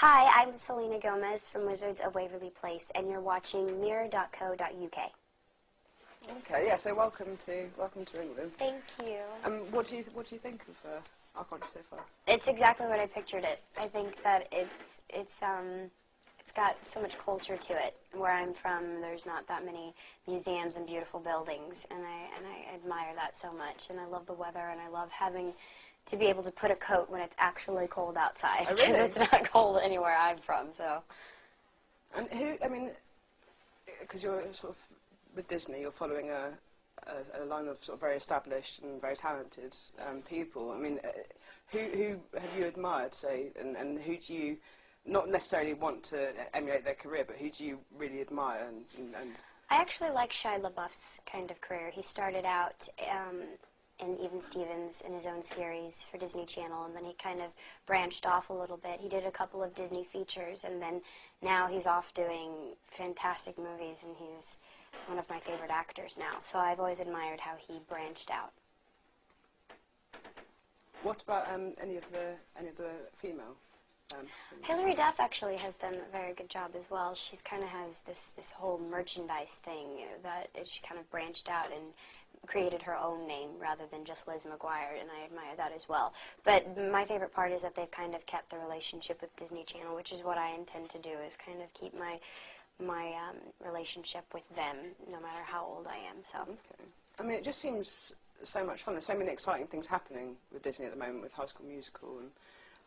Hi, I'm Selena Gomez from Wizards of Waverly Place, and you're watching mirror.co.uk. Okay, yeah. So welcome to welcome to England. Thank you. Um, what do you what do you think of uh, our country so far? It's exactly what I pictured it. I think that it's it's um it's got so much culture to it. Where I'm from, there's not that many museums and beautiful buildings, and I and I admire that so much. And I love the weather, and I love having to be able to put a coat when it's actually cold outside Oh, because really? it's not cold anywhere I'm from. So And who? I mean, because you're sort of with Disney, you're following a, a, a line of sort of very established and very talented um, people. I mean, uh, who who have you admired, say, and, and who do you not necessarily want to emulate their career, but who do you really admire and, and, and I actually like Shia LaBeouf's kind of career. He started out um, in Even Stevens in his own series for Disney Channel, and then he kind of branched off a little bit. He did a couple of Disney features, and then now he's off doing fantastic movies, and he's one of my favorite actors now. So I've always admired how he branched out. what about um, any of the any of the female? Um, Hilary Duff actually has done a very good job as well. She's kind of has this this whole merchandise thing that she kind of branched out and created her own name rather than just Lizzie McGuire, and I admire that as well. But my favorite part is that they've kind of kept the relationship with Disney Channel, which is what I intend to do, is kind of keep my my um, relationship with them, no matter how old I am. So. Okay. I mean, it just seems so much fun. There's so many exciting things happening with Disney at the moment, with High School Musical, and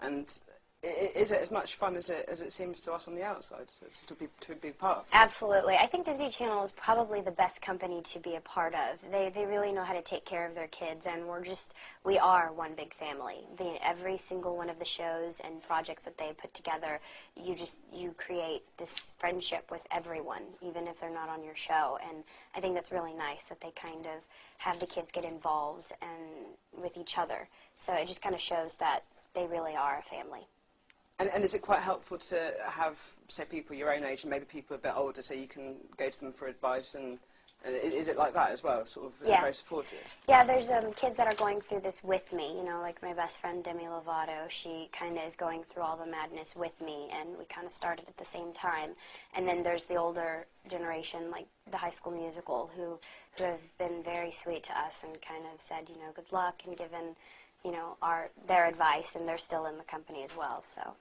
and is it as much fun as it as it seems to us on the outside so to be to be part of? Absolutely. I think Disney Channel is probably the best company to be a part of. They, they really know how to take care of their kids, and we're just, we are one big family. The, every single one of the shows and projects that they put together, you just, you create this friendship with everyone, even if they're not on your show. And I think that's really nice that they kind of have the kids get involved and with each other. So it just kind of shows that they really are a family. And, and is it quite helpful to have say people your own age and maybe people a bit older, so you can go to them for advice and. and is it like that as well? Sort of uh, very supportive. Yeah, there's um, kids that are going through this with me. You know, like my best friend Demi Lovato. She kind of is going through all the madness with me, and we kind of started at the same time. And then there's the older generation, like the High School Musical, who who have been very sweet to us and kind of said, you know, good luck and given, you know, our their advice, and they're still in the company as well. So.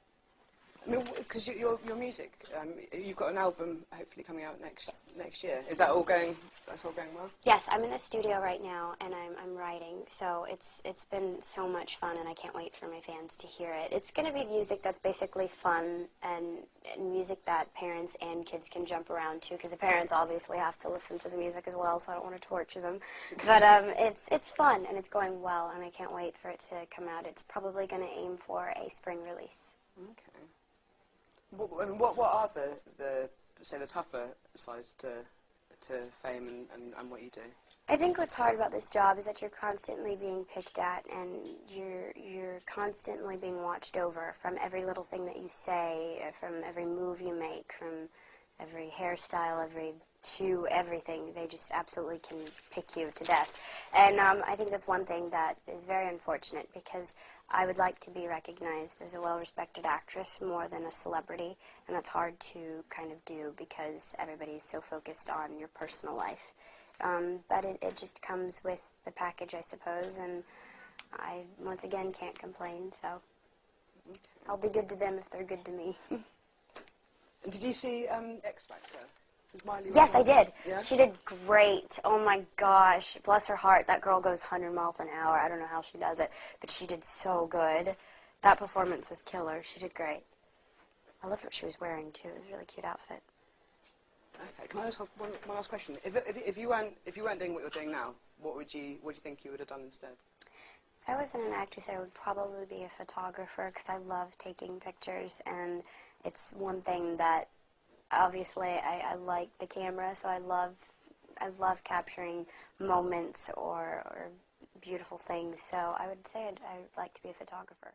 I mean, because you, your your music, um, you've got an album hopefully coming out next next year. Is that all going? That's all going well. Yes, I'm in the studio right now and I'm, I'm writing, so it's it's been so much fun and I can't wait for my fans to hear it. It's going to be music that's basically fun and, and music that parents and kids can jump around to because the parents obviously have to listen to the music as well, so I don't want to torture them. But um, it's it's fun and it's going well and I can't wait for it to come out. It's probably going to aim for a spring release. Okay. What, and what, what are the, the, say, the tougher sides to, to fame and, and, and what you do? I think what's hard about this job is that you're constantly being picked at and you're you're constantly being watched over from every little thing that you say, uh, from every move you make, from every hairstyle, every shoe, everything. They just absolutely can pick you to death. And um, I think that's one thing that is very unfortunate because I would like to be recognized as a well-respected actress more than a celebrity, and that's hard to kind of do because everybody's so focused on your personal life. Um, but it, it just comes with the package, I suppose, and I, once again, can't complain, so I'll be good to them if they're good to me. And did you see um, X Factor? Miley yes, I did. Yeah? She did great. Oh my gosh. Bless her heart. That girl goes 100 miles an hour. I don't know how she does it, but she did so good. That performance was killer. She did great. I loved what she was wearing, too. It was a really cute outfit. Okay, can I ask one, one last question? If, if, if, you weren't, if you weren't doing what you're doing now, what would you, what do you think you would have done instead? If I wasn't an actress, I would probably be a photographer because I love taking pictures, and it's one thing that obviously I, I like the camera, so I love I love capturing moments or, or beautiful things. So I would say I'd, I would like to be a photographer.